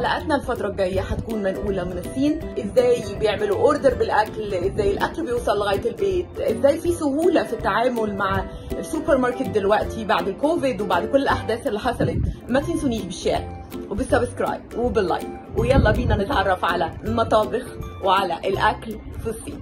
حلقاتنا الفترة الجاية هتكون منقولة من الصين إزاي بيعملوا order بالأكل إزاي الأكل بيوصل لغاية البيت إزاي في سهولة في التعامل مع السوبر ماركت دلوقتي بعد الكوفيد وبعد كل الأحداث اللي حصلت. ما تنسونيش بال share وبال subscribe وبال like. ويلا بينا نتعرف على المطابخ وعلى الأكل في الصين.